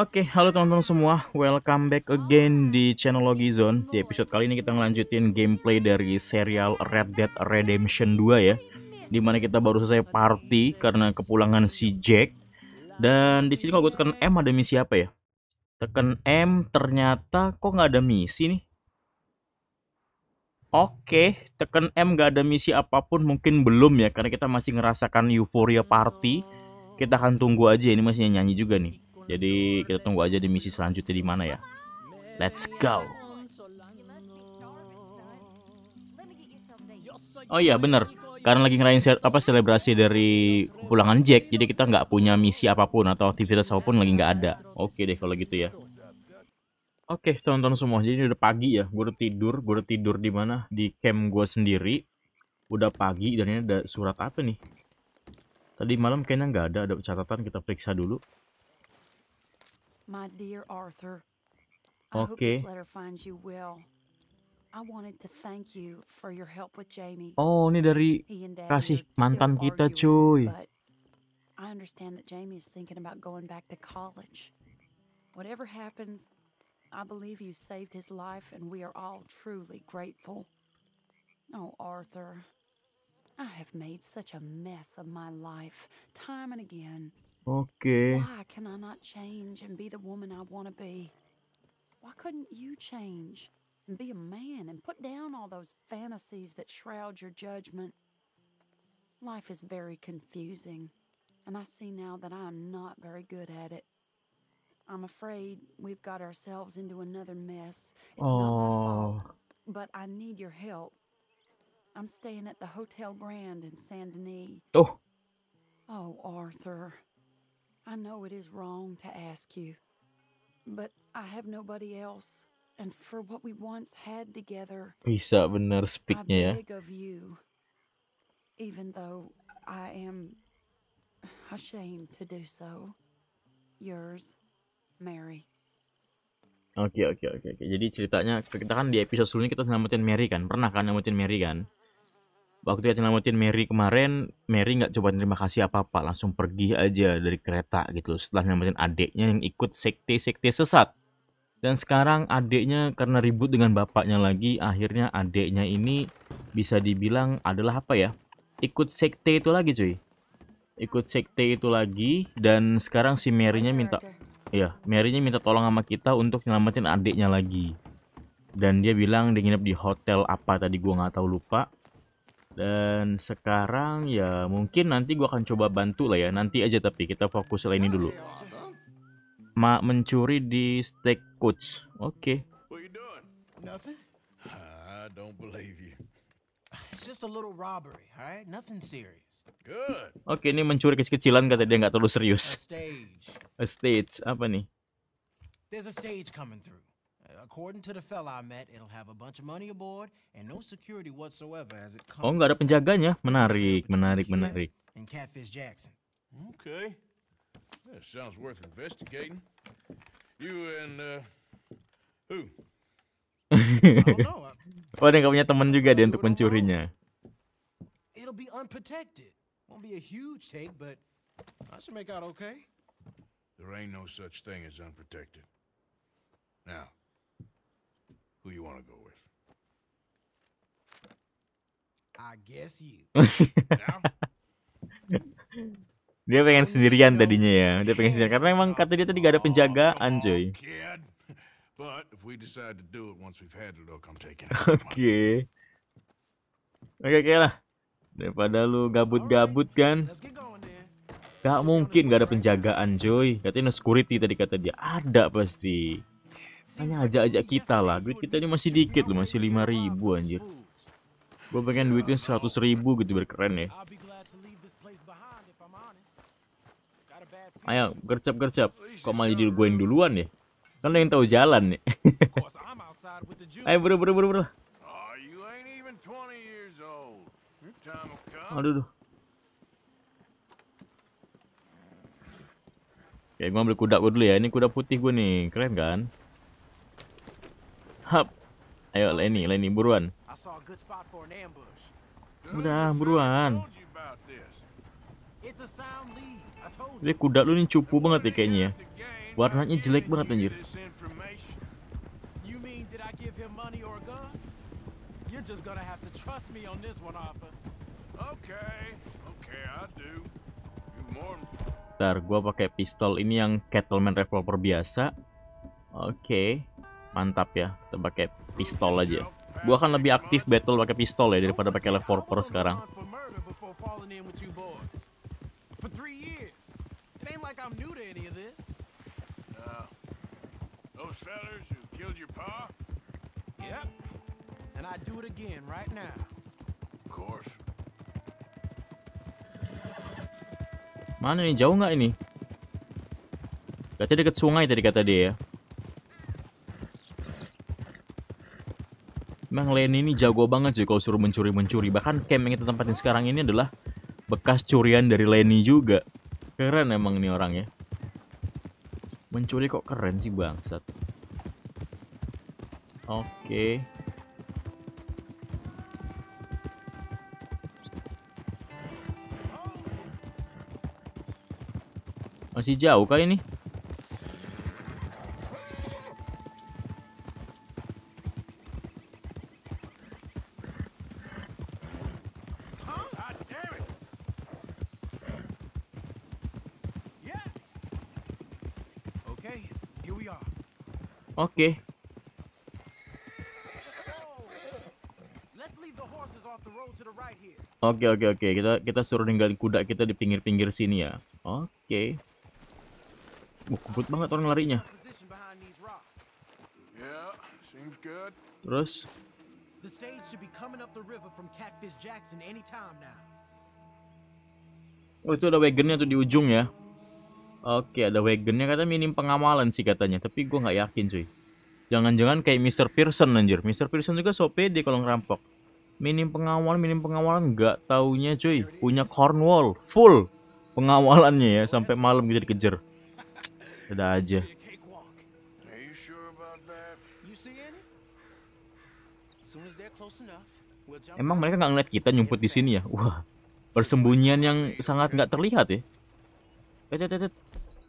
Oke, halo teman-teman semua. Welcome back again di channel Logi Zone. Di episode kali ini kita ngelanjutin gameplay dari serial Red Dead Redemption 2 ya. Di mana kita baru selesai party karena kepulangan si Jack. Dan di sini kalau gue tekan M ada misi apa ya? Tekan M ternyata kok nggak ada misi nih. Oke, tekan M nggak ada misi apa pun mungkin belum ya karena kita masih ngerasakan euforia party. Kita akan tunggu aja ini masih nyanyi juga nih. Jadi kita tunggu aja di misi selanjutnya di mana ya. Let's go. Oh iya bener, karena lagi ngerayain apa selebrasi dari pulangan Jack, jadi kita nggak punya misi apa pun atau aktivitas apa pun lagi nggak ada. Oke deh kalau gitu ya. Oke teman-teman semua, jadi udah pagi ya, gue udah tidur, gue udah tidur di mana? Di camp gue sendiri. Udah pagi dan ini ada surat apa nih? Tadi malam kayaknya nggak ada, ada catatan kita periksa dulu. My dear Arthur, I hope Okay. this letter finds you well. I wanted to thank you for your help with Jamie. Oh, ini dari He and Dad kasih mantan kita, cuy. But I understand that Jamie is thinking about going back to college. Whatever happens, I believe you saved his life, and we are all truly grateful. Oh, Arthur, I have made such a mess of my life, time and again. Oke. Why can I not change and be the woman I want to be? Why couldn't you change and be a man and put down all those fantasies that shroud your judgment? Life is very confusing, and I see now that I am not very good at it. I'm afraid we've got ourselves into another mess. It's not my fault, but I need your help. I'm staying at the Hotel Grand in Saint Denis. oh, Oh, Arthur, I know it is wrong to ask you, but I have nobody else. And for what we once had together, bisa bener speaknya ya. beg of you, even though I am ashamed to do so. Yours, Mary. Oke oke oke oke. Jadi ceritanya kita kan di episode sebelumnya kita nyelamatin Mary kan, pernah kan nyelamatin Mary kan? Waktu kita nyelamatin Mary kemarin, Mary nggak coba terima kasih apa apa, langsung pergi aja dari kereta gitu. Setelah nyelamatin adiknya yang ikut sekte-sekte sesat. Dan sekarang adiknya karena ribut dengan bapaknya lagi, akhirnya adiknya ini bisa dibilang adalah apa ya? Ikut sekte itu lagi cuy. Ikut sekte itu lagi dan sekarang si Mary-nya minta. Iya, Mary-nya minta tolong sama kita untuk nyelamatin adiknya lagi. Dan dia bilang dia nginep di hotel apa tadi gua nggak tahu lupa. Dan sekarang ya mungkin nanti gua akan coba bantu lah ya. Nanti aja tapi kita fokus lah ini dulu. Ma mencuri di steak coach. Oke. What you doing? Nothing. I don't believe you. It's just a little robbery, all right? Nothing serious. Good. Oke, ini mencuri kecil-kecilan kata dia nggak terlalu A serius. stage. A stage apa nih? There's a stage coming through. According to the fella I met, it'll have a bunch of money aboard and no security whatsoever as it comes. Oh, nggak ada penjaganya. Menarik, menarik, menarik. And Catfish Jackson. Okay. That sounds worth investigating. You and uh who? I don't know. I- Oh, dia nggak punya teman juga dia untuk mencurinya. It'll be unprotected. Won't be a huge take, but I should make out okay. There ain't no such thing as unprotected. Now, who you want to go with? I guess you. Dia pengen sendirian tadinya ya. Dia pengen sendirian karena emang kata dia tadi gak ada Oh, penjagaan, coy. on, kid. But if we decide to do it once we've had a look, I'm taking it. Oke. Oke, oke lah. Daripada lu gabut-gabut kan. Gak mungkin gak ada penjagaan, coy. Katanya no security tadi kata dia. Ada pasti. Hanya ajak-ajak kita lah. Duit kita ini masih dikit loh, masih 5 ribu anjir. Gue pengen duitnya 100 ribu gitu biar keren ya. Ayo, gercep-gercep. Kok malah jadi gue yang duluan ya? Kan lo yang tahu jalan nih. Juice. Ayo, buru, buru, buru, buru. You ain't even 20 years old. Your time will come. Aduh, aduh. Oke, gue ambil kuda gue dulu ya. Ini kuda putih gue nih. Keren kan? Hap. Ayo, Lenny, Lenny, buruan. Udah, buruan. told you about this? It's a sound lead. I told Jadi kuda lu nih cupu banget ya kayaknya ya. Warnanya jelek banget anjir. This information. You mean did I give him money or a gun? You're just gonna have to trust me on this one, Arthur. Okay, okay, I do. You more than Ntar gua pakai pistol ini yang Cattleman revolver biasa. Oke. Mantap ya. Kita pakai pistol aja. Gua akan lebih aktif battle pakai pistol ya daripada pakai sekarang. Now. Of course. Mana nih? Jauh nggak ini? Katanya deket sungai tadi kata dia ya. Emang Lenny ini jago banget sih kalau suruh mencuri-mencuri. Bahkan camp yang kita tempatin sekarang ini adalah bekas curian dari Lenny juga. Keren emang ini orang ya. Mencuri kok keren sih bangsat. Oke. Masih jauh kah ini? Oke. Oke oke oke kita kita suruh ninggalin kuda kita di pinggir-pinggir sini ya. Oke. Uh, kebut banget orang larinya. Terus. Oh itu ada wagonnya tuh di ujung ya. Oke ada wagonnya kata minim pengawalan sih katanya. Tapi gua nggak yakin cuy. Jangan-jangan kayak Mr. Pearson anjir. Mr. Pearson juga so pede kalau ngerampok. Minim pengawalan, minim pengawalan nggak taunya cuy. Punya Cornwall full pengawalannya ya sampai malam kita dikejar. Ada aja. Emang mereka nggak ngeliat kita nyumput di sini ya? Wah, persembunyian yang sangat nggak terlihat ya. Eh,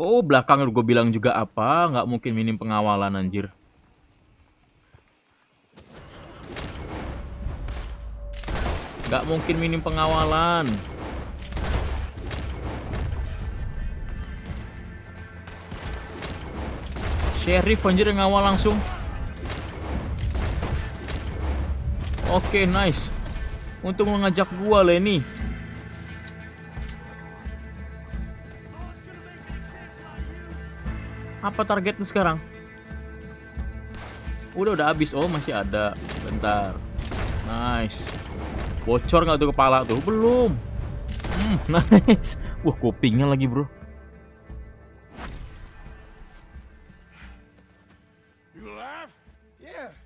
Oh, belakang gue bilang juga apa? Nggak mungkin minim pengawalan anjir. Nggak mungkin minim pengawalan. Sheriff anjir ngawal langsung. Oke, nice. Untuk mengajak gua Lenny. Apa targetnya sekarang? Udah udah habis. Oh, masih ada. Bentar. Nice. Bocor nggak tuh kepala tuh? Belum. Hmm, nice. Wah, kupingnya lagi, Bro. You alive? Yeah.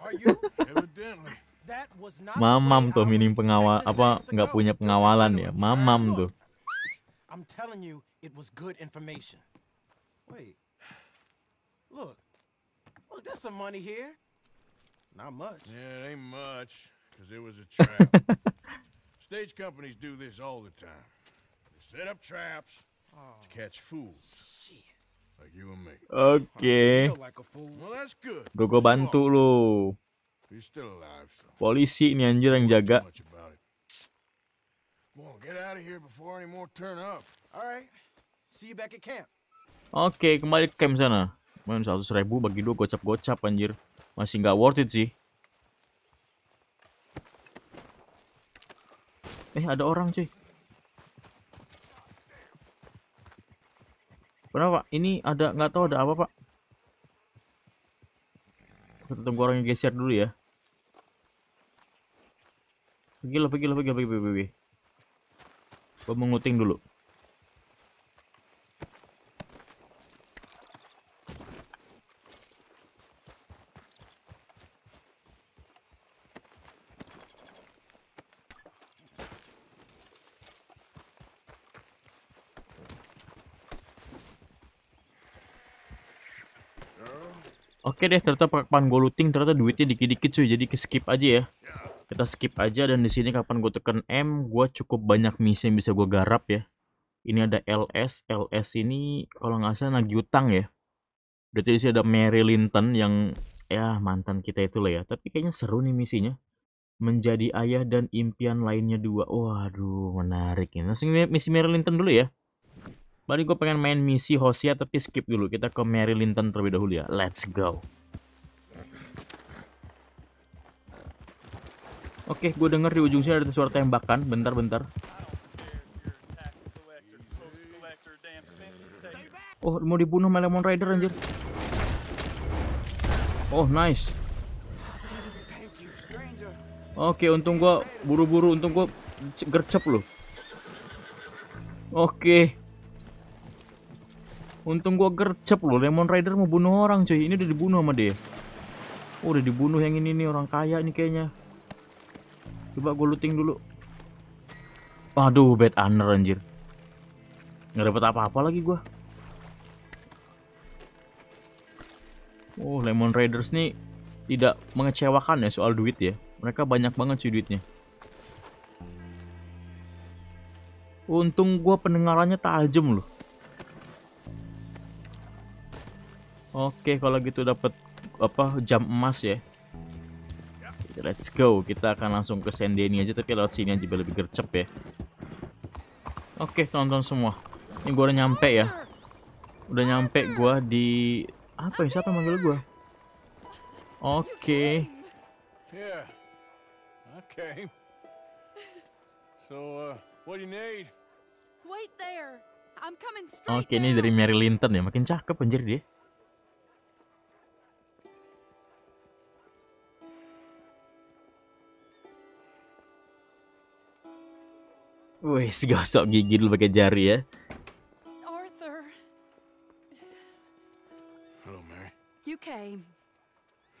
Are you? Evidently. that was not the Mamam tuh minim pengawal apa nggak punya pengawalan ya. Mamam tuh. I'm telling you, it was good information. Wait. Look. Look, there's some money here. Not much. Yeah, it ain't much, because it was a trap. Stage companies do this all the time. They set up traps to catch fools Shit. like you and me. Oke. Feel like a fool. Well, that's good. Gue gue bantu lu. You're still alive, so Polisi ini anjir yang jaga. on, get out of here before any more turn up. All right. See you back at camp. Oke, kembali ke camp sana. Main 100 ribu bagi dua gocap-gocap anjir. Masih nggak worth it sih. Eh, ada orang cuy. Kenapa? Ini ada nggak tahu ada apa pak? Kita tunggu orangnya geser dulu ya. Pergi lah, pergi lah, pergi, pergi, pergi, pergi. Gua menguting dulu. Oke deh, ternyata kapan gue looting ternyata duitnya dikit-dikit cuy, jadi ke skip aja ya. Kita skip aja dan di sini kapan gue tekan M, gue cukup banyak misi yang bisa gue garap ya. Ini ada LS, LS ini kalau nggak salah nagih utang ya. Berarti sini ada Mary Linton yang ya mantan kita itu lah ya. Tapi kayaknya seru nih misinya. Menjadi ayah dan impian lainnya dua. Waduh, menarik ini. Langsung misi Mary Linton dulu ya. Balik gue pengen main misi Hosea tapi skip dulu. Kita ke Mary Linton terlebih dahulu ya. Let's go. Oke, gue denger di ujung sini ada suara tembakan. Bentar, bentar. Oh, mau dibunuh sama Lemon Rider anjir. Oh, nice. Oke, untung gua buru-buru, untung gua c- gercep loh. Oke. Untung gua gercep loh, Lemon Rider mau bunuh orang cuy. Ini udah dibunuh sama dia. Oh, udah dibunuh yang ini nih orang kaya nih kayaknya. Coba gue looting dulu. Aduh, bad honor anjir. Nggak dapat apa-apa lagi gua. Oh, Lemon Raiders nih tidak mengecewakan ya soal duit ya. Mereka banyak banget sih duitnya. Untung gua pendengarannya tajam loh. Oke, kalau gitu dapat apa jam emas ya. Let's go. Kita akan langsung ke Saint Denis aja tapi lewat sini aja biar lebih gercep ya. Oke, tonton semua. Ini gua udah nyampe ya. Udah nyampe gua di apa ya? Siapa yang manggil gua? Oke. Yeah, I came. So, uh, what do you need? Wait there. I'm coming straight Oke, ini dari Mary Linton ya. Makin cakep anjir dia. Wih, gosok gigi dulu pakai jari ya. Arthur, Hello, Mary. you came.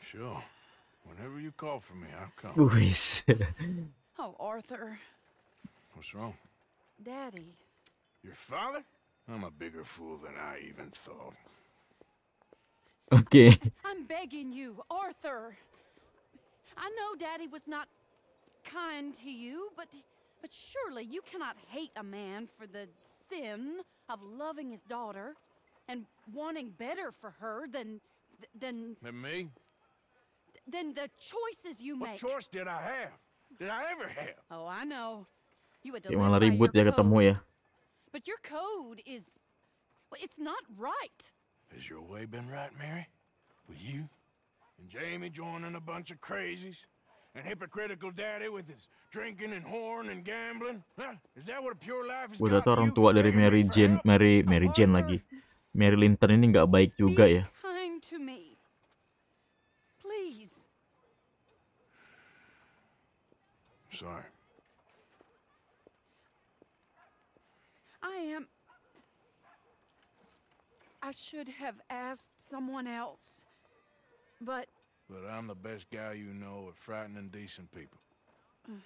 Sure. Whenever you call for me, I'll come. Wih. Oh, Arthur. What's wrong? Daddy. Your father? I'm a bigger fool than I even thought. Okay. I'm begging you, Arthur. I know Daddy was not kind to you, but but surely you cannot hate a man for the sin of loving his daughter and wanting better for her than than And me? than the choices you What make. choice did I have? Did I ever have? Oh, I know. You had to Kayak live malah by ribut your ya ketemu code. ya. But your code is well, it's not right. Has your way been right, Mary? With you? And Jamie joining a bunch of crazies? And hypocritical daddy with his drinking and horn and gambling? Huh? Is that what a pure life is? Udah tuh orang tua dari Mary Jane, Mary Mary Jane lagi. Mary Linton ini nggak baik juga ya. kind to me. Please. Sorry. I am. I should have asked someone else. But But I'm the best guy you know at frightening decent people.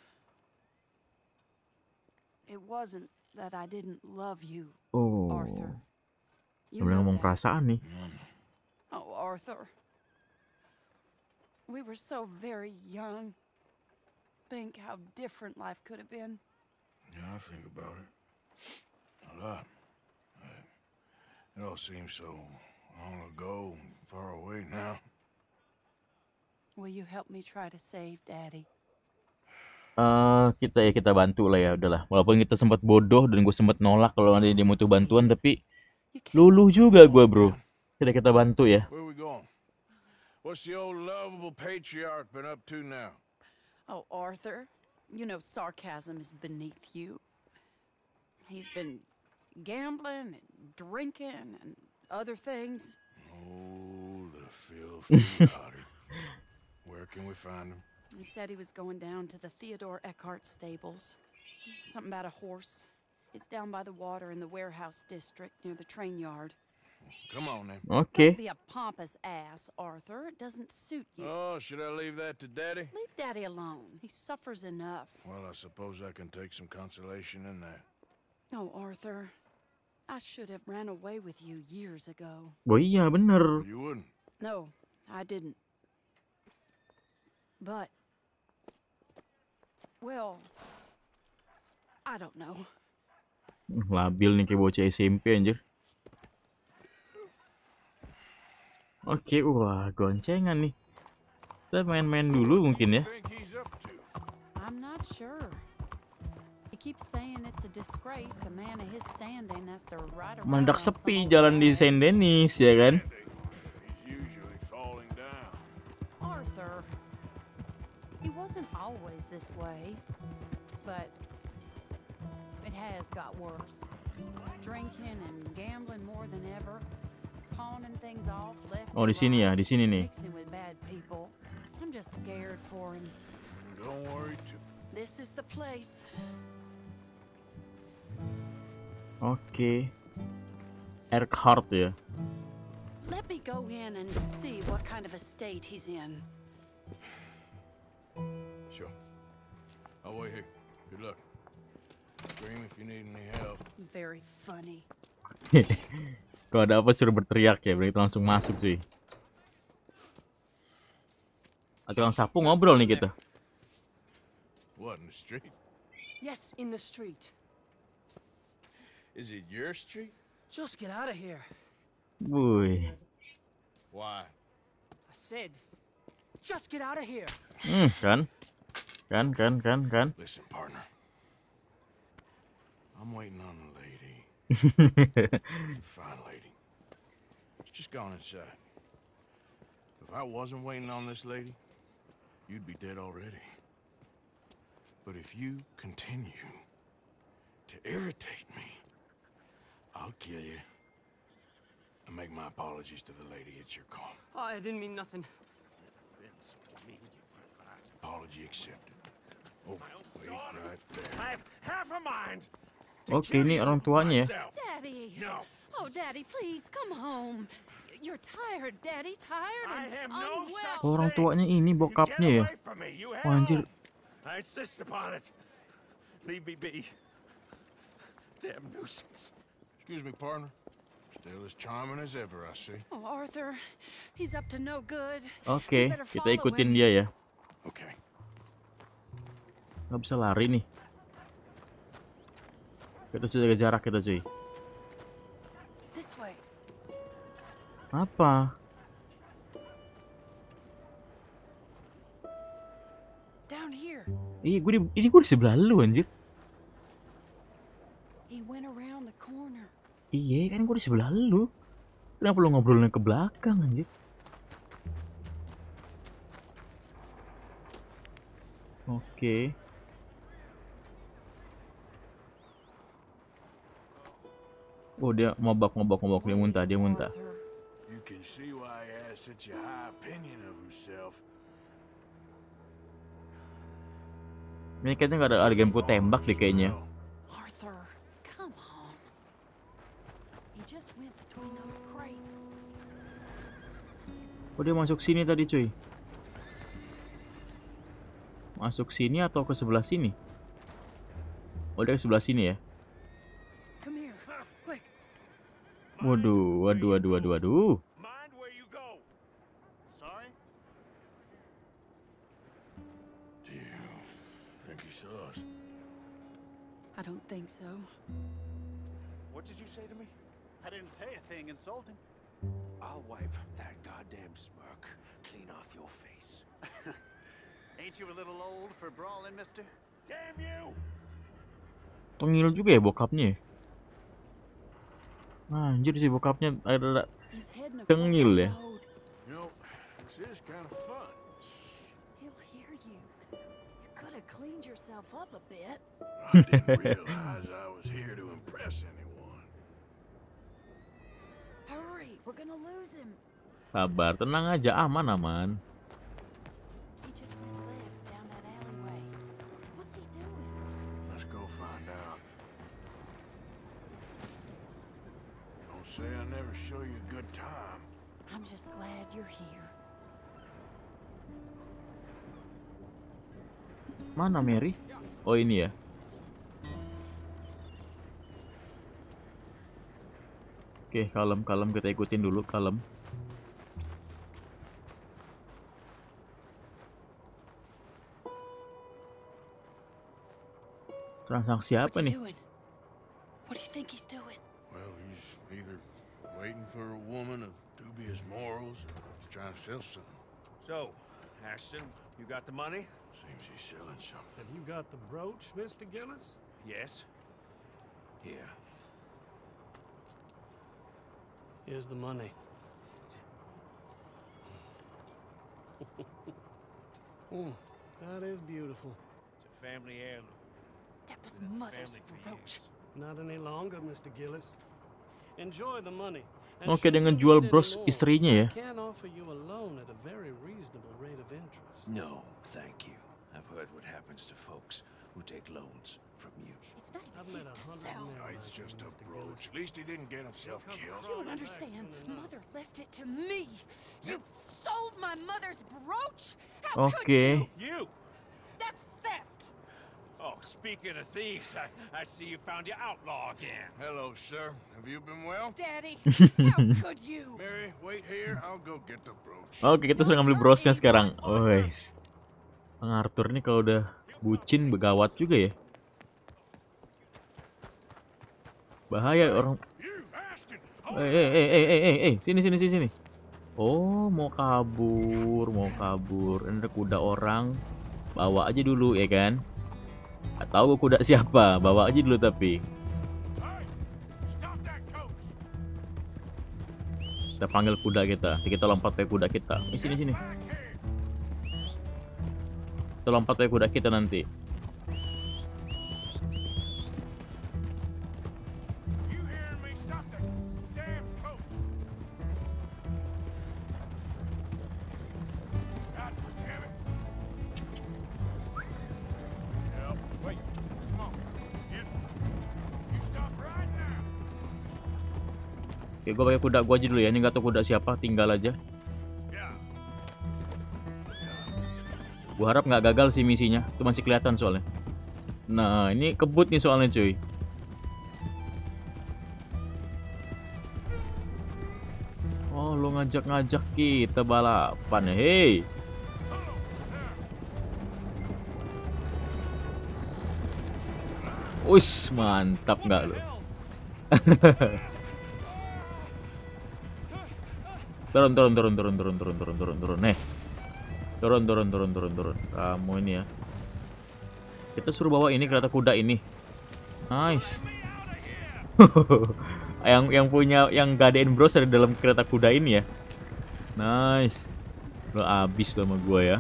it wasn't that I didn't love you, Oh. Arthur. You know ngomong that. perasaan nih. Oh, Arthur. We were so very young. Think how different life could have been. Yeah, I think about it. A lot. It all seems so long ago and far away now. Will you help me try to save Daddy? eh kita ya kita bantu lah ya udahlah walaupun kita sempat bodoh dan gue sempat nolak kalau nanti dia butuh bantuan tapi luluh juga gue bro kita kita bantu ya Where we going? What's the old lovable patriarch been up to now? Oh, Arthur, you know sarcasm is beneath you. He's been gambling and drinking and other things. Oh, the filthy. Where can we find him? He said he was going down to the Theodore Eckhart stables. Something about a horse. It's down by the water in the warehouse district near the train yard. Come on then. oke Be a pompous ass, Arthur. It doesn't suit you. Oh, should I leave that to Daddy? Leave Daddy alone. He suffers enough. Well, I suppose I can take some consolation in that. No, Arthur. I should have ran away with you years ago. iya bener You wouldn't. No, I didn't. But, well, I don't know. Labil nih kayak bocah SMP anjir. Oke, wah goncengan nih. Kita main-main dulu mungkin ya. I'm not sure. He keeps saying it's a disgrace a man of his standing has to ride around some sepi jalan di. Saint Denis ya kan. Arthur. He wasn't always this way, but it has got worse. He's drinking and gambling more than ever, pawning things off left. Oh di sini ya, ah, di sini nih. Mixing with bad people. I'm just scared for him. Don't worry. This is the place. Oke. Erkhard ya. Let me go in and see what kind of a state he's in. Sure. I'll wait here. Good luck. Scream if you need any help. Very funny. Kalau ada apa suruh berteriak ya, berarti langsung masuk cuy. Ah, Tukang sapu ngobrol nih kita. What in the street? Yes, in the street. Is it your street? Just get out of here. Wuih. Why? I said, just get out of here. Hmm, kan? Kan, kan, kan, kan. Listen, partner. I'm waiting on the lady. Fine lady. She's just gone inside. If I wasn't waiting on this lady, you'd be dead already. But if you continue to irritate me, I'll kill you. And make my apologies to the lady. It's your call. Oh, I didn't mean nothing. Apology accepted. Oke, ini orang tuanya ya. Oh, Daddy, please come home. You're tired, Daddy. Tired I and have no unwell. such Oh, orang tuanya ini bokapnya ya. Wah, anjir. hell. I insist upon it. Leave me be. Damn nuisance. Excuse me, partner. Still as charming as ever, I see. Oh, Arthur, he's up to no good. Oke, better kita ikutin dia ya. Okay. Nggak bisa lari nih. Kita sudah jaga jarak kita cuy. Apa? Ih, gue di, ini gue di sebelah lu anjir. Iya, kan gue di sebelah lu. Kenapa lu ngobrolnya ke belakang anjir? Oke. Oh dia mobak mobak mobak dia muntah dia muntah. You can see why he has such a high opinion of himself. Ini kayaknya nggak ada adegan ku tembak deh kayaknya. Arthur, come on. He just went between those crates. Oh dia masuk sini tadi cuy. Masuk sini atau ke sebelah sini? Oh dia ke sebelah sini ya. Come here, quick. Waduh, waduh, waduh, waduh, waduh. I don't think so. What did you say to me? I didn't say a thing insulting. I'll wipe that goddamn smirk clean off your face. Ain't you a little old for brawling, mister? Damn you! Tengil juga ya bokapnya. Ya? Anjir sih bokapnya ada Tengil ya? road. You know, this is Don't say I never show you a good time. I'm just glad you're here. Mana Mary? Oh ini ya. Oke, kalem kalem kita ikutin dulu kalem. Transaksi apa nih? What do you think he's doing? Well, he's either waiting for a woman of dubious morals or he's trying to sell something. So, Ashton, you got the money? Seems he's selling something. Have you got the brooch, Mr. Gillis? Yes. Here. Here's the money. Hmm, that is beautiful. It's a family heirloom. That was Been mother's family for brooch. Years. Not any longer, Mr. Gillis. Enjoy the money. And Oke, should dia you ngejual need any bros istrinya ya. I can offer you a loan at a very reasonable rate of interest. No, thank you. I've heard what happens to folks who take loans from you. It's not even his to sell. men it's just a brooch. At least he didn't get himself killed. You don't understand. Mother left it to me. You sold my mother's brooch? How could you? You! Oh, speaking of thieves, I, I see you found your outlaw again. Hello, sir. Have you been well? Daddy, how could you? Mary, wait here. I'll go get the brooch. Oke, kita sudah ngambil brosnya sekarang. Wes. Bang Arthur nih kalau udah bucin begawat juga ya. Bahaya orang. Eh, eh, eh, eh, eh, eh, eh, sini, sini, sini, sini. Oh, mau kabur, mau kabur. Ini kuda orang. Bawa aja dulu ya kan. Gak tahu kuda siapa, bawa aja dulu tapi. Kita panggil kuda kita. Nanti kita lompat pakai kuda kita. Ini sini, sini. Kita lompat pakai kuda kita nanti. Gue pakai kuda gue aja dulu ya. Ini nggak tahu kuda siapa, tinggal aja. Gue harap nggak gagal sih misinya. Itu masih kelihatan soalnya. Nah, ini kebut nih soalnya cuy. Oh, lo ngajak-ngajak kita balapan ya. Hei. Us, mantap nggak lo? turun, turun, turun, turun, turun, turun, turun, turun, turun. Nih. Turun, turun, turun, turun, turun. Kamu ini ya. Kita suruh bawa ini kereta kuda ini. Nice. yang yang punya yang gadein bros ada dalam kereta kuda ini ya. Nice. Lo abis lo sama gua ya.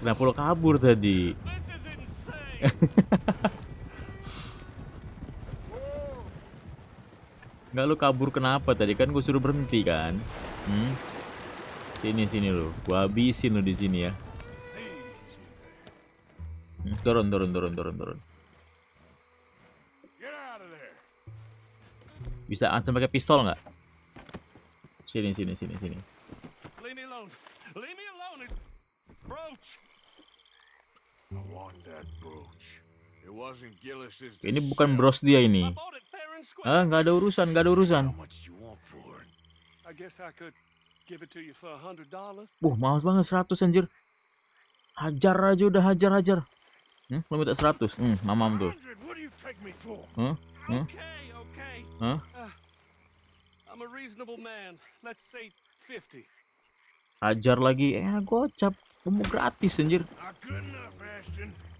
Kenapa lo kabur tadi? This is insane! Nggak lo kabur kenapa tadi kan gue suruh berhenti kan? Hmm? Sini sini lo, gua habisin lo di sini ya. Hmm, turun turun turun turun turun. Bisa ancam pakai pistol nggak? Sini sini sini sini. Ini bukan bros dia ini. Ah, nggak ada urusan, nggak ada urusan. Buh, mahal banget 100 anjir. Hajar aja udah hajar-hajar. Hmm, lo minta 100. Hmm, mamam tuh. Hajar lagi. Eh, gocap. Kamu gratis anjir.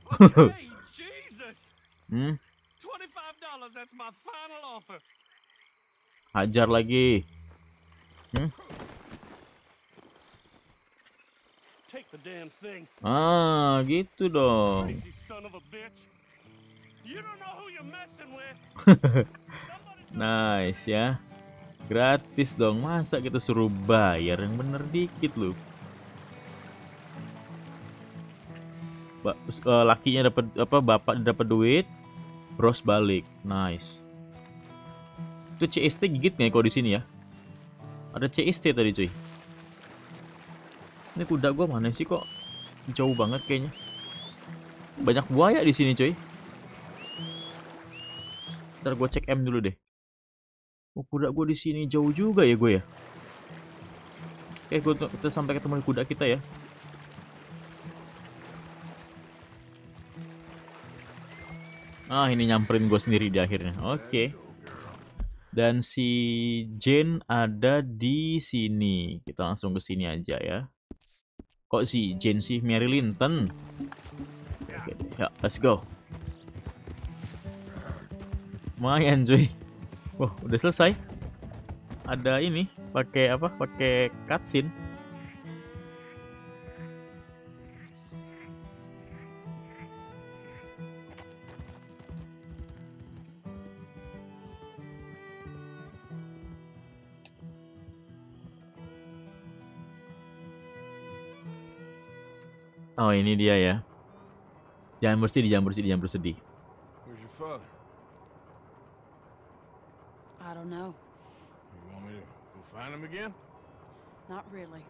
hmm? Hajar lagi. Hmm? Ah, gitu dong. Nice ya. Gratis dong. Masa kita suruh bayar yang bener dikit lu. Ba eh, lakinya dapat apa bapak dapat duit, bros balik. Nice. Itu CST gigit nggak ya kalau di sini ya? Ada CST tadi cuy. Ini kuda gua mana sih kok? Jauh banget kayaknya. Banyak buaya di sini cuy. Ntar gue cek M dulu deh. Oh, kuda gue di sini jauh juga ya gue ya. Oke, gua, kita sampai ketemu kuda kita ya. Ah, ini nyamperin gue sendiri di akhirnya. Oke. Dan si Jane ada di sini. Kita langsung ke sini aja ya. Kok si Jane sih Mary Linton? Oke, ya, let's go. Lumayan cuy. Wah, udah selesai. Ada ini, pakai apa? Pakai cutscene. Oh, ini dia ya. Jangan bersedih, jangan bersedih, jangan bersedih. Where's your father? I don't know. You want me to go find him again? Not really.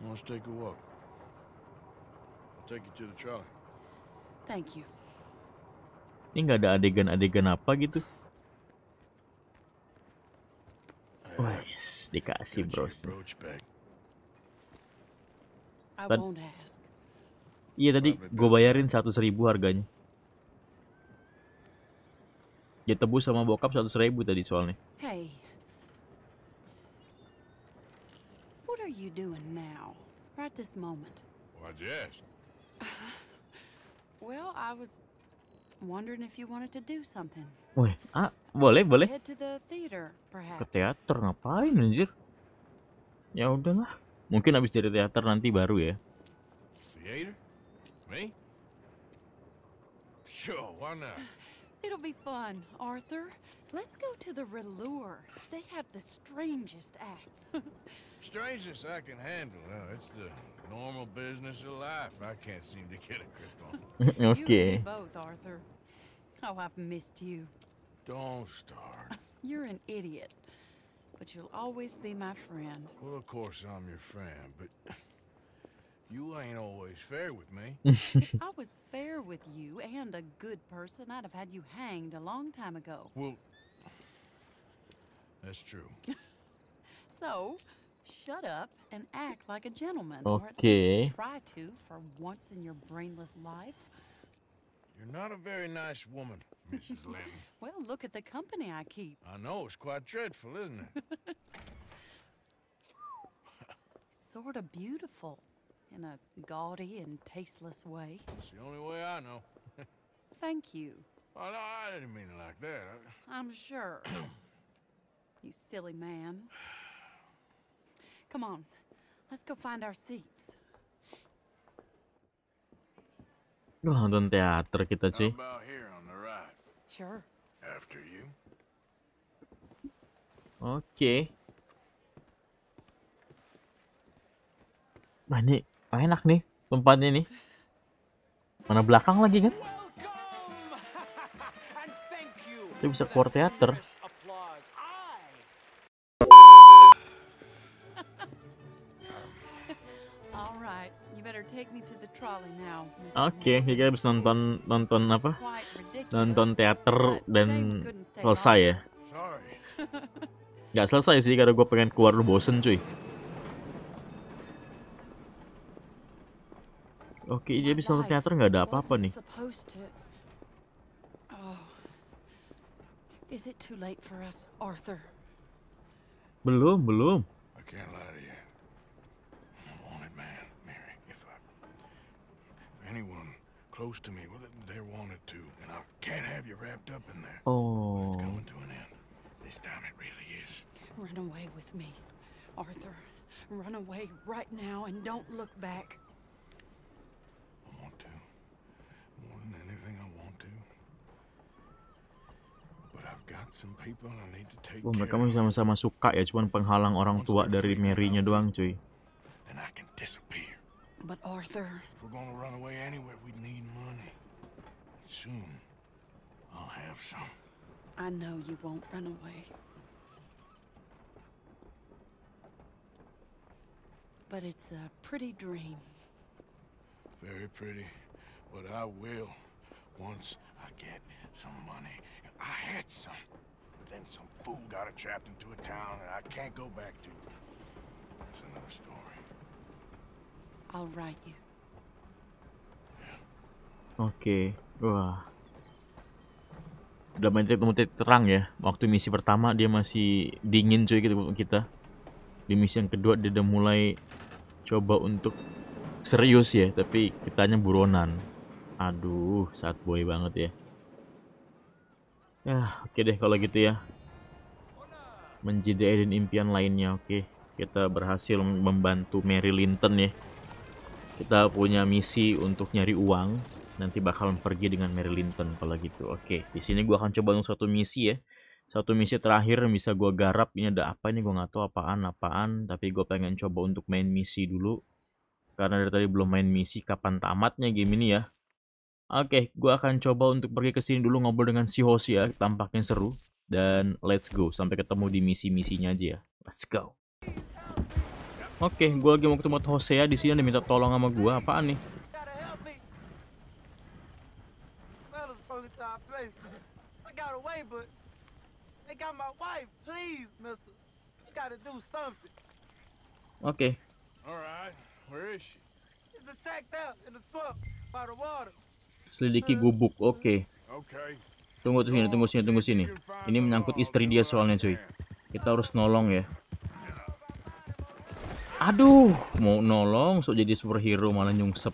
Let's take a walk. I'll take you to the trolley. Thank you. Ini nggak ada adegan-adegan apa gitu. Wes, dikasih Got bros. Ask. Iya tadi gue bayarin seratus ribu harganya. Ya tebus sama bokap seratus ribu tadi soalnya. Hey. What are you doing now? Right this moment. Why'd you ask? Well, I was wondering if you wanted to do something. Wih, ah boleh boleh. Head to the theater, Ke perhaps. teater ngapain anjir? Ya udahlah. Mungkin habis dari teater nanti baru ya. Theater? Me? Sure, why not? It'll be fun, Arthur. Let's go to the Relure. They have the strangest acts. Strangest I can handle. Uh, it's the normal business of life. I can't seem to get a grip on. You and me both, Arthur. Oh, I've missed you. Don't start. You're an idiot, but you'll always be my friend. Well, of course I'm your friend, but you ain't always fair with me. If I was fair with you and a good person, I'd have had you hanged a long time ago. Well, that's true. So, shut up and act like a gentleman. Or at Okay. least try to for once in your brainless life. You're not a very nice woman, Mrs. Linton. Well, look at the company I keep. I know it's quite dreadful, isn't it? It's sort of beautiful in a gaudy and tasteless way. It's the only way I know. Thank you. Oh, no, I didn't mean it like that. I- I'm sure. you silly man. Come on, let's go find our seats. Wah, nonton teater kita cuy. right? Sure. Oke. Nah ini enak nih tempatnya nih. Mana belakang lagi kan? Kita bisa keluar teater. Oke, Moore. kita habis nonton nonton apa? Nonton teater dan selesai ya. Gak selesai sih karena gue pengen keluar dulu bosen cuy. Oke, jadi habis nonton teater nggak ada apa-apa nih. Oh. Is it too late for us, Arthur? Belum, belum. I can't lie to you. I'm a wanted man, Mary. If I. If anyone close to me, well, they're wanted too. And I can't have you wrapped up in there. Oh, It's coming to an end. This time it really is. Run away with me, Arthur. Run away right now and don't look back. I want to. More than anything, I want to. But I've got some people I need to take oh mereka care masih of. sama-sama suka ya, cuman penghalang orang tua dari Mary-nya doang cuy. Then I can disappear. But Arthur, If we're gonna run away anywhere, we need money. Soon, I'll have some. I know you won't run away. But it's a pretty dream. Very pretty, but I will once I get some money. I had some, but then some fool got it trapped into a town and I can't go back to. That's another story. I'll. Oke, wah. Udah banyak titik terang ya. Waktu misi pertama dia masih dingin cuy gitu kita. Di misi yang kedua dia udah mulai coba untuk serius ya, tapi kitanya buronan. Aduh, saat boy banget ya. Ya, oke deh kalau gitu ya. Menjadi dan impian lainnya, oke. Kita berhasil membantu Mary Linton ya. Kita punya misi untuk nyari uang nanti bakalan pergi dengan Mary Linton kalau gitu. Oke, di sini gua akan coba untuk satu misi ya. Satu misi terakhir yang bisa gua garap. Ini ada apa ini gua nggak tahu apaan-apaan, tapi gue pengen coba untuk main misi dulu. Karena dari tadi belum main misi, kapan tamatnya game ini ya? Oke, gua akan coba untuk pergi ke sini dulu ngobrol dengan si Hoshi ya, tampaknya seru. Dan let's go, sampai ketemu di misi-misinya aja ya. Let's go. Oke, gua lagi mau ketemu Hosea di sini dia minta tolong sama gua. Apaan nih? Oke, water. selidiki gubuk. Oke. Okay. Tunggu tuh sini, tunggu sini, tunggu sini. Ini menyangkut istri dia soalnya cuy. Kita harus nolong ya. Aduh, mau nolong, sok jadi superhero malah nyungsep.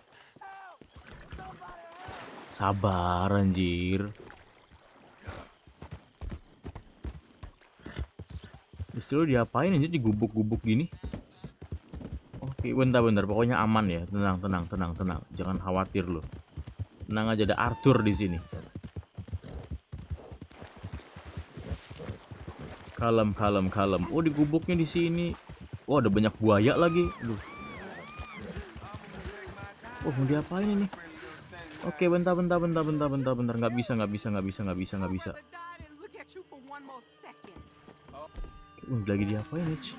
Sabar anjir. Lu diapain anjir digubuk-gubuk gini? Oke, bentar-bentar. Pokoknya aman ya. Tenang, tenang, tenang, tenang. Jangan khawatir lu. Tenang aja ada Arthur di sini. Kalem, kalem, kalem. Oh, digubuknya di sini. Oh, ada banyak buaya lagi. Aduh. Oh, mau diapain ini? Oke, bentar, bentar, bentar, bentar, bentar, bentar. Nggak bisa, nggak bisa, nggak bisa, nggak bisa, nggak bisa. Oh, lagi diapain? Ci?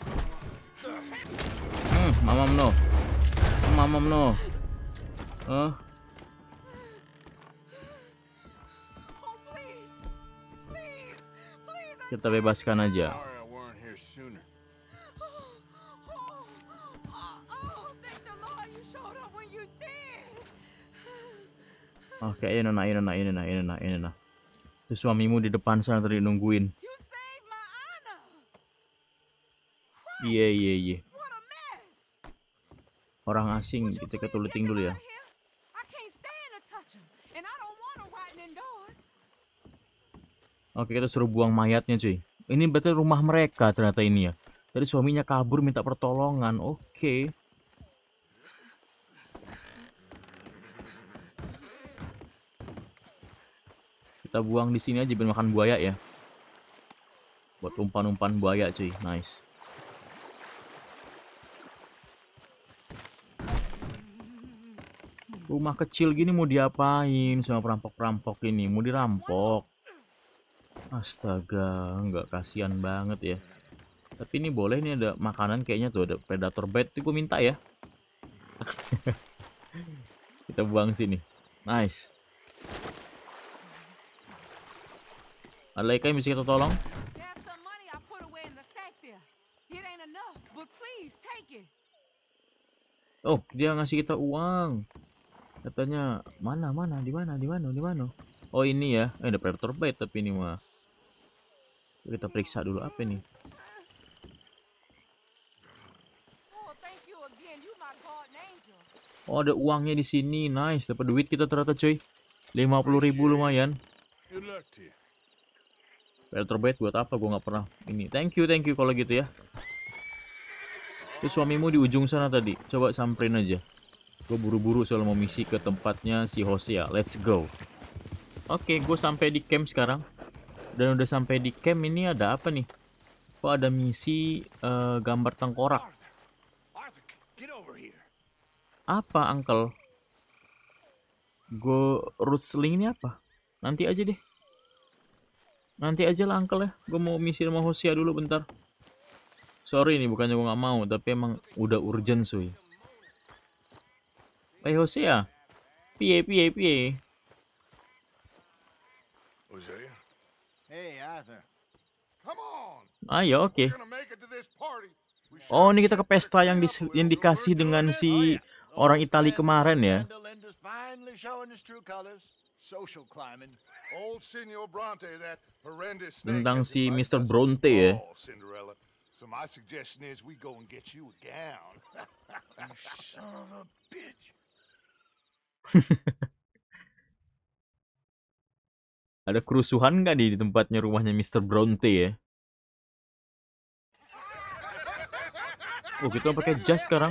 Hmm, mamam no. Mamam no. Oh, kita bebaskan aja. Oke, ini nah, ini nah, ini nah, ini nah, ini nah. Itu suamimu di depan sana tadi nungguin. Iya, iya, iya. Orang asing, kita ketuliting dulu ya. Oke, kita suruh buang mayatnya, cuy. Ini berarti rumah mereka ternyata ini ya. Tadi suaminya kabur minta pertolongan. Oke. Kita buang di sini aja biar makan buaya ya. Buat umpan-umpan buaya, cuy. Nice. Rumah kecil gini mau diapain sama perampok-perampok ini? Mau dirampok. Astaga, nggak kasihan banget ya. Tapi ini boleh nih ada makanan kayaknya tuh ada predator bait itu gue minta ya. Kita buang sini. Nice. Ada lagi yang bisa kita tolong? Oh, dia ngasih kita uang. Katanya mana mana di mana di mana di mana. Oh ini ya, eh, ada predator bait tapi ini mah. Kita periksa dulu apa nih. Oh ada uangnya di sini, nice. Dapat duit kita ternyata cuy. 50.000 ribu lumayan. Good luck to you. Bait buat apa? Gue nggak pernah ini. Thank you, thank you kalau gitu ya. Itu suamimu di ujung sana tadi. Coba samperin aja. Gue buru-buru soal mau misi ke tempatnya si Hosea. Let's go. Oke, gue sampai di camp sekarang. Dan udah sampai di camp ini ada apa nih? Kok ada misi eh, gambar tengkorak? Apa, Uncle? Gue root ini apa? Nanti aja deh. Nanti aja lah, Uncle ya. Gue mau misi sama Hosea dulu bentar. Sorry nih, bukannya gue nggak mau, tapi emang udah urgent, suy. Eh, Hosea. Piye, piye, piye. Hosea? Hey, Arthur. Come on! Ayo, oke. We Oh, ini kita ke pesta yang, dis- yang dikasih dengan si orang Itali kemarin ya. Tentang si Mr. Bronte ya. So my suggestion is we go and get you a gown. You son of a bitch. Ada kerusuhan nggak di, tempatnya rumahnya Mr. Bronte ya? Oh, kita pakai jas sekarang.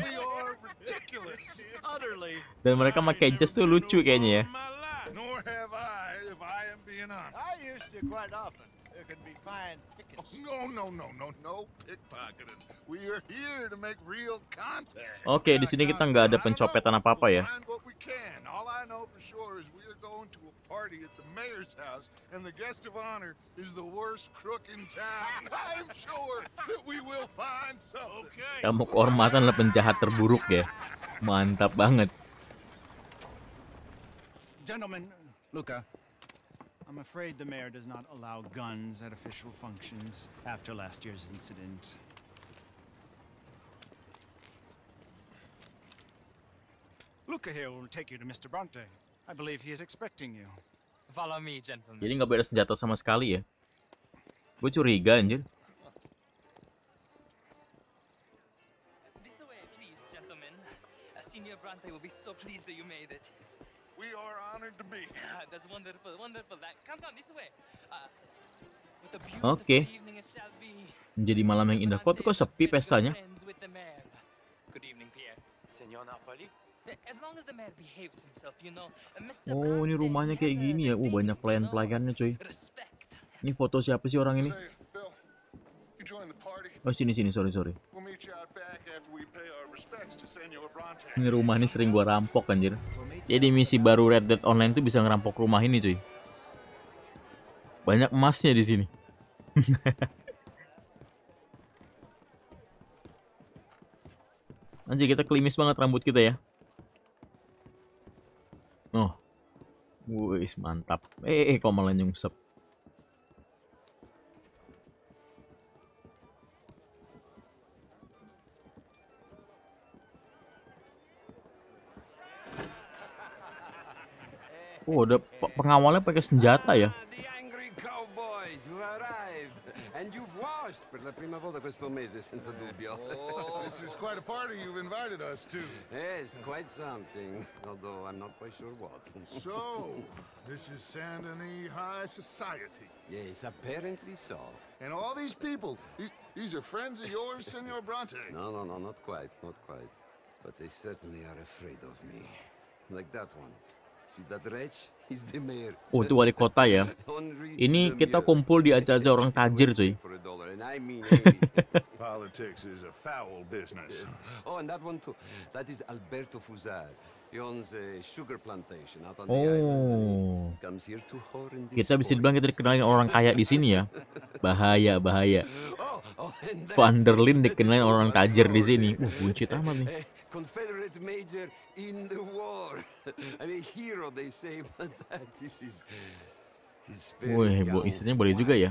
Dan mereka pakai jas tuh lucu kayaknya ya. My life. Nor have I, if I am being honest. I used to quite often. There could be fine pickets. No, no, no, no, no pickpocketing. We are here to make real contact. Oke, di sini kita nggak ada pencopetan apa-apa ya. Can. All I know for sure is we are going to a party at the mayor's house, and the guest of honor is the worst crook in town. I'm sure that we will find something. Okay. Kamu kehormatan adalah penjahat terburuk ya. Mantap banget. Gentlemen, Luca, I'm afraid the mayor does not allow guns at official functions after last year's incident. Luca here will take you to Mr. Bronte. I believe he is expecting you. Follow me, gentlemen. Jadi nggak beda senjata sama sekali ya. Gue curiga anjir. This way, please, gentlemen. Uh, Senior Bronte will be so pleased that you made it. We are honored to be That's wonderful, wonderful. That, come, come, this way. Uh, Oke. shall be. Menjadi malam yang indah. Kok tuh kok sepi pestanya? Friends with the mayor. Good evening, Pierre. Senor Napoli? As long as the mayor behaves himself, you know. uh. Oh, ini rumahnya kayak gini ya. Uh, banyak pelayan-pelayannya cuy. Ini foto siapa sih orang ini? Oh, sini sini, sorry sorry. Ini rumah ini sering gua rampok anjir. Jadi misi baru Red Dead Online tuh bisa ngerampok rumah ini cuy. Banyak emasnya di sini. Anjir kita klimis banget rambut kita ya. Oh. Wih, mantap. Eh, eh kok malah nyungsep. Oh, ada pengawalnya pakai senjata ya. The angry cowboys who arrived. And you've washed per la prima volta questo mese, senza dubbio. Oh, this is quite a party you've invited us to. yes, quite something. Although I'm not quite sure what. So, this is Saint Denis High Society. yes, apparently so. And all these people, these are friends of yours, Senor Bronte? No, no, no, not quite, not quite. But they certainly are afraid of me. Like that one. Oh, itu wali kota ya. Ini kita kumpul di aja-aja orang tajir cuy. Politics is a foul business. Oh, and that one too. That is Alberto Fusar. He owns a sugar plantation out on the island. Oh. Comes here to whore and Kita bisa dibilang kita dikenalin orang kaya di sini ya. Bahaya, bahaya. Oh, oh, Vanderlin dikenalin orang tajir di sini. Uh, buncit amat nih. Confederate major in the war. I mean, hero they say, but that this is his very young istrinya boleh juga ya.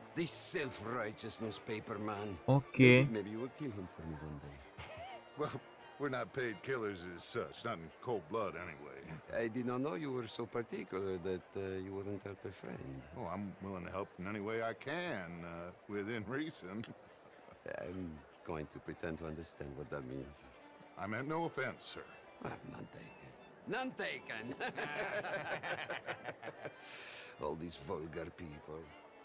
this self-righteous newspaper man. Oke. Maybe you will kill him for me one day. Well, we're not paid killers as such, not in cold blood anyway. I did not know you were so particular that uh, you wouldn't help a friend. Oh, I'm willing to help in any way I can, uh, within reason. I'm going to pretend to understand what that means. I meant no offense, sir. Ah, none taken. None taken. All these vulgar people,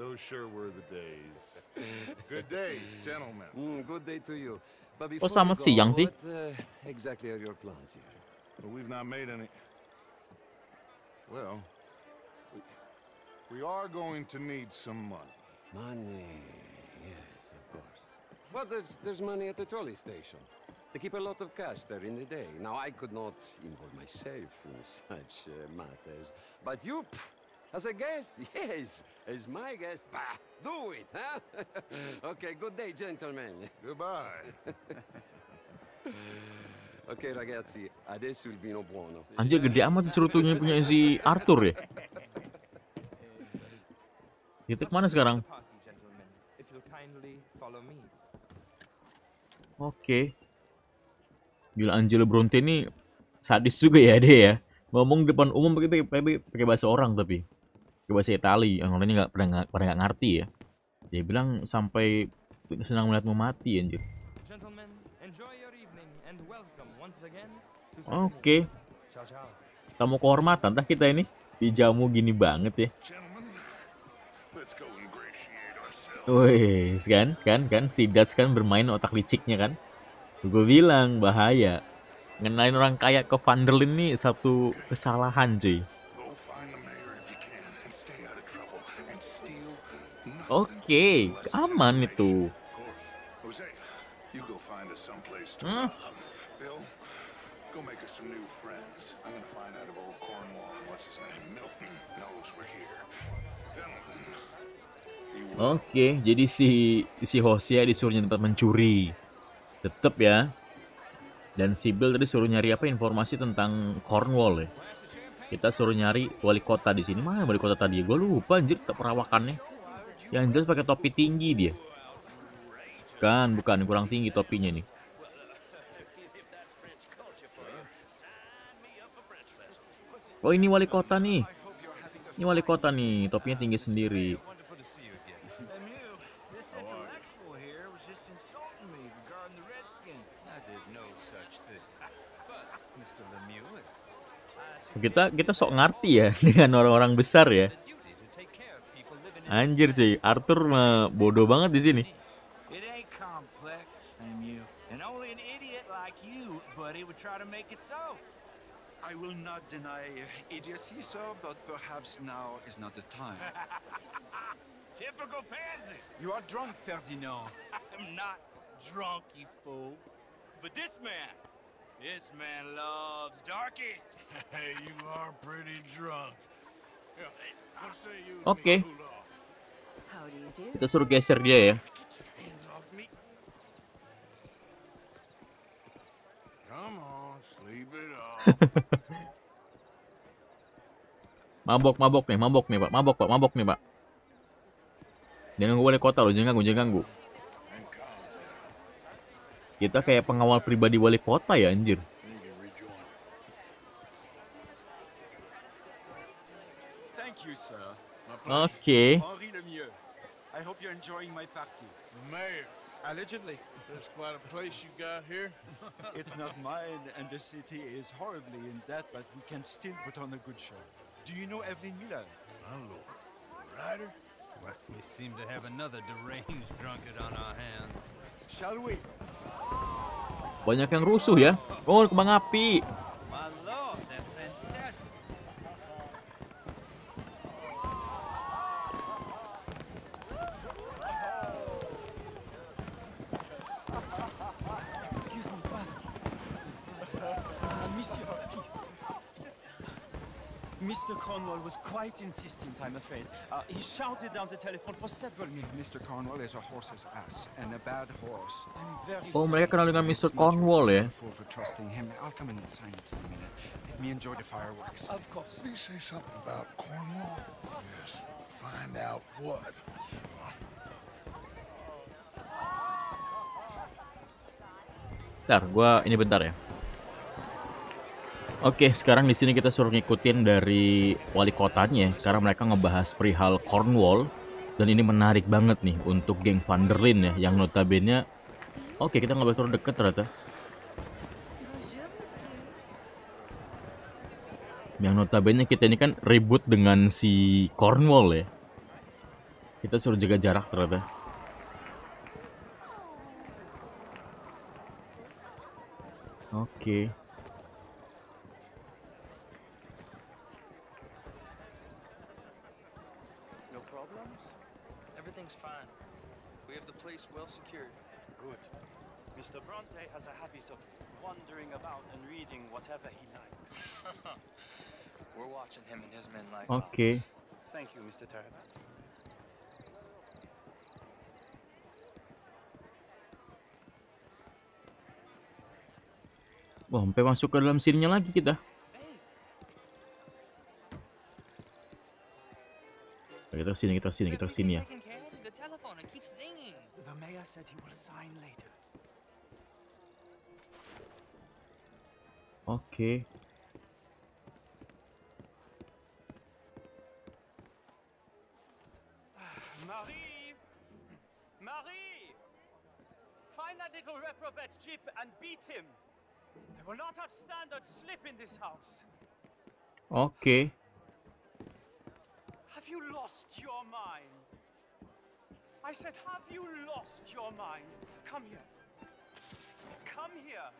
Those sure were the days. Good day, gentlemen. Mm, good day to you. But before sama you go, what uh, exactly are your plans here? Well, we've not made any. Well, we, we are going to need some money. Money, yes, of course. But there's there's money at the trolley station. They keep a lot of cash there in the day. Now I could not involve myself in such uh, matters, but you, pff, as a guest, yes, as my guest, bah, do it, huh? okay, good day, gentlemen. Goodbye. ok ragazzi, adesso il vino buono. Anjir gede amat cerutunya punya si Arthur ya. Kita ke mana sekarang? Party, gentlemen, if you'll kindly follow me. Oke. Gila Angelo Bronte ini sadis juga ya dia ya. Ngomong depan umum pakai pakai bahasa orang tapi pakai bahasa Itali yang orangnya nggak pernah pada nggak ngerti ya. Dia bilang sampai senang melihatmu mati anjir. Oke. Ciao. Tamu kehormatan tah kita ini dijamu gini banget ya. Wih, kan, kan, kan, si Dutch kan bermain otak liciknya kan. Gue bilang bahaya. Ngenalin orang kaya ke Vanderlin nih satu kesalahan cuy. We're here. Gentlemen, be well. Oke, jadi si si Hosea disuruh nyari tempat mencuri. Tetep ya. Dan si Bill tadi suruh nyari apa informasi tentang Cornwall ya. Kita suruh nyari wali kota di sini. Mana wali kota tadi? Gue lupa anjir tak perawakannya. Yang jelas pakai topi tinggi dia. Kan, bukan kurang tinggi topinya nih. Oh ini wali kota nih. Ini wali kota nih, topinya tinggi sendiri. Kita kita sok ngerti ya dengan orang-orang besar ya. Anjir cuy, Arthur mah bodoh banget di sini. It ain't complex, Lemieux. And only an idiot like you, buddy, would try to make it so. I will not deny idiocy, sir, but perhaps now is not the time. Typical pansy. You are drunk, Ferdinand. I'm not drunk, you fool. But this man, this man loves darkies. Hey, you are pretty drunk. Yeah, hey, what say you and Oke cool off? How do you do? Kita suruh geser dia ya. Mabok, mabok nih, mabok nih pak, mabok pak, mabok nih pak. Jangan ganggu wali kota loh, jangan ganggu, jangan ganggu. Kita kayak pengawal pribadi wali kota ya anjir. You I hope you're enjoying my party. The mayor. Allegedly. That's quite a place you got here. It's not mine, and the city is horribly in debt, but we can still put on a good show. Do you know Evelyn Miller? My lord. The rider? Well, we seem to have another deranged drunkard on our hands. Shall we? Banyak yang rusuh ya. Oh, kembang api. My lord, they're fantastic. Excuse me, brother. Excuse me, brother. Uh, monsieur, please. please. Mr. Cornwall was quite insistent, I'm afraid. Uh, he shouted down the telephone for several minutes. Mr. Cornwall is a horse's ass, and a bad horse. I'm very Oh, mereka kenal dengan. Mr. Cornwall ya. For trusting him. I'll come and sign it in a minute. Let me enjoy the fireworks. Of course. Did he say something about Cornwall? Yes. Find out what. Sure. Bentar, gua ini bentar ya. Oke, sekarang di sini kita suruh ngikutin dari wali kotanya karena mereka ngebahas perihal Cornwall dan ini menarik banget nih untuk geng Vanderlin ya yang notabene Oke, kita nggak deket ternyata. Yang notabene kita ini kan ribut dengan si Cornwall ya. Kita suruh jaga jarak ternyata. Oke. No problems? Everything's fine. We have the place well secured. Good. Mr. Bronte has a habit of wandering about and reading whatever he likes. We're watching him and his men like Oke. Thank you, Mr. Wah, sampai masuk ke dalam sininya lagi kita. Kita ke sini, kita ke sini, kita ke sini ya. The telephone, it keeps ringing. The mayor said he will sign later. Oke. Marie! Marie! Find that little reprobate chip and beat him. I will not have standard slip in this house. Okay. Have you lost your mind? I said, have you lost your mind? Come here. Come here.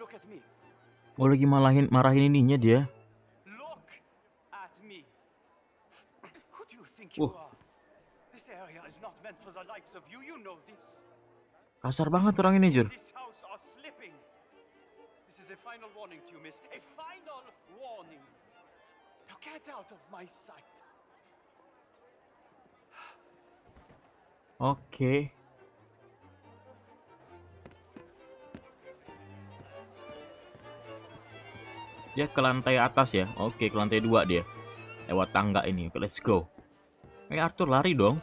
Look at me. Oh, lagi malahin marahin ininya dia. Look at me. Who do you think you Dia ke lantai atas ya. Oke, ke lantai dua dia. Lewat tangga ini. Oke, let's go. Eh, Arthur lari dong.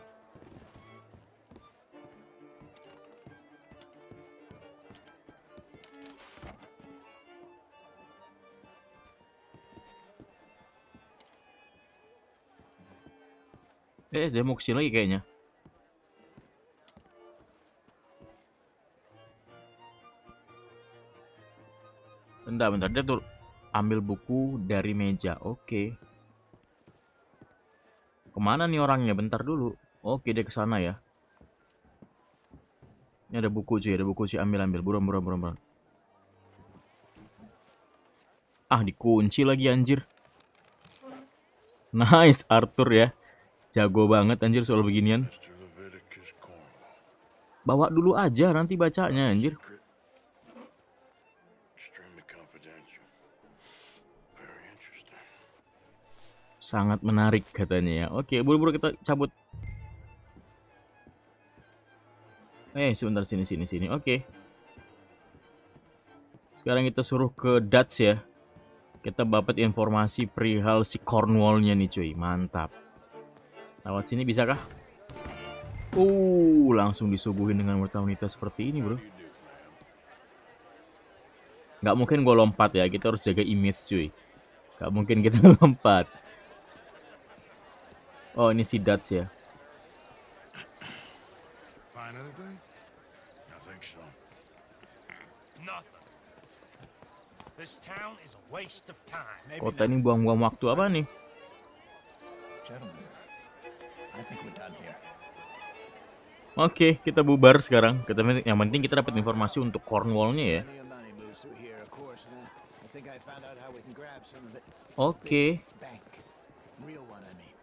Eh, dia mau ke sini lagi kayaknya. Bentar, bentar. Dia tuh ambil buku dari meja. Oke. Ke mana nih orangnya? Bentar dulu. Oke, dia ke sana ya. Ini ada buku cuy, ada buku cuy. Ambil, ambil. Buruan, buruan, buruan, buruan. Ah, dikunci lagi anjir. Nice, Arthur ya. Jago banget anjir soal beginian. Bawa dulu aja nanti bacanya anjir. Sangat menarik katanya ya. Oke, buru-buru kita cabut. Eh, sebentar sini sini sini. Oke. Sekarang kita suruh ke Dutch ya. Kita dapat informasi perihal si Cornwall-nya nih cuy. Mantap. Lewat sini bisa kah? Uh, langsung disuguhin dengan wanita-wanita seperti ini, Bro. Nggak mungkin gue lompat ya. Kita harus jaga image cuy. Nggak mungkin kita lompat. Oh, ini si Dutch ya. Find anything? I think so. Nothing. This town is a waste of time. Kota ini buang-buang waktu apa nih? Gentlemen, I think we're done here. Oke, kita bubar sekarang. Kita yang penting kita dapat informasi untuk Cornwall-nya ya. Oke. Bank.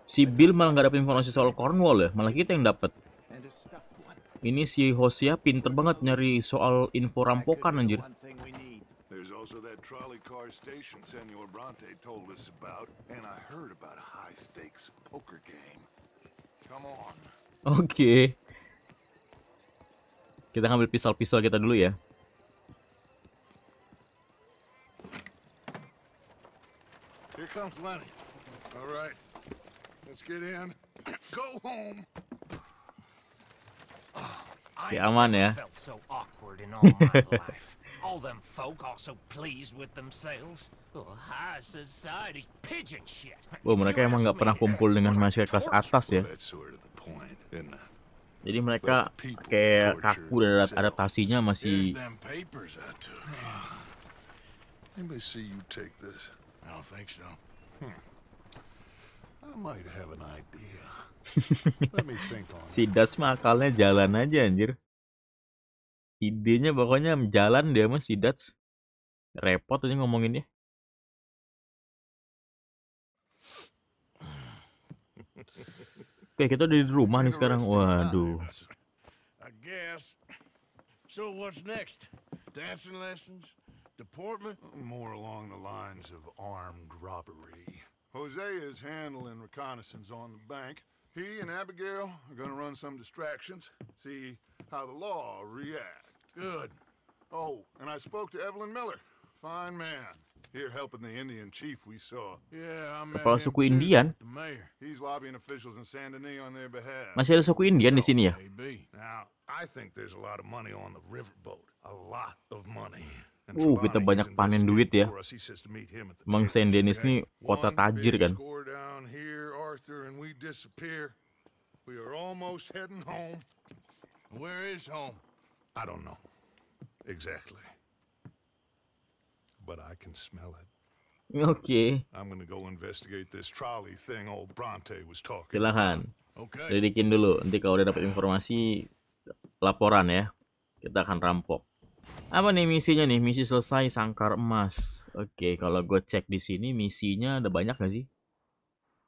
Si Bill malah nggak dapat informasi soal Cornwall ya, malah kita yang dapat. One. Ini si Hosea pinter banget nyari soal info rampokan anjir. One thing we need. There's also that trolley car station Senor Bronte told us about, and I heard about a high stakes poker game. Come on. Oke. Kita ngambil pistol-pistol kita dulu ya. Here comes Lenny. All right. Let's get in. Go home. Ya. felt so awkward in all my life. All them folk all so pleased with themselves. Oh, high society's pigeon shit. Wah, mereka emang nggak pernah kumpul dengan manusia kelas atas ya. Jadi mereka kayak kaku dan adap- adaptasinya masih. Anybody see you take this? I don't think so. Hmm. I might have an idea. Let me think on it. Si Dats mah akalnya jalan aja anjir. Idenya pokoknya jalan dia mah si Dats. Repot aja ngomonginnya. Oke, kita udah di rumah nih sekarang. Waduh. So what's next? Dancing lessons? Deportment? More along the lines of armed robbery. Jose is handling reconnaissance on the bank. He and Abigail are gonna run some distractions, see how the law react. Good. Oh, and I spoke to Evelyn Miller. Fine man. Here helping the Indian chief we saw. Yeah, I'm Kepala him suku Indian. The mayor. He's lobbying officials in Saint Denis on their behalf. Masih ada suku Indian di sini ya? Now, I think there's a lot of money on the riverboat. A lot of money. And Uh, kita banyak panen duit ya. table, Saint Denis okay? nih kota tajir kan? Score down here, Arthur, and we disappear. We are almost heading home. Where is home? I don't know exactly, but I can smell it. Oke, I'm gonna go investigate this trolley thing old Bronte was talking. silahkan. Okay. Lidikin dulu. Nanti kalau udah dapat informasi, laporan ya. Kita akan rampok. Apa nih misinya nih? Misi selesai sangkar emas. Oke, kalau gue cek di sini misinya ada banyak gak sih?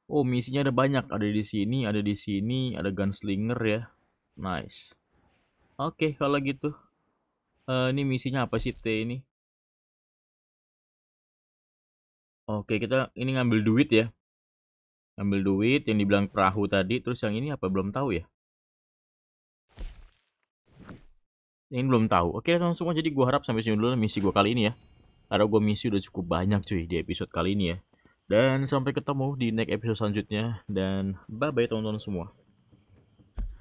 Oh, misinya ada banyak. Ada di sini, ada di sini, ada gunslinger ya. Nice. Oke, kalau gitu. Eh, ini misinya apa sih T ini? Oke, kita ini ngambil duit ya. Ngambil duit yang dibilang perahu tadi. Terus yang ini apa? Belum tahu ya. Ini belum tahu. Oke teman semua, jadi gua harap sampai sini dulu misi gua kali ini ya. Karena gua misi udah cukup banyak cuy di episode kali ini ya. Dan sampai ketemu di next episode selanjutnya. Dan bye-bye teman-teman semua.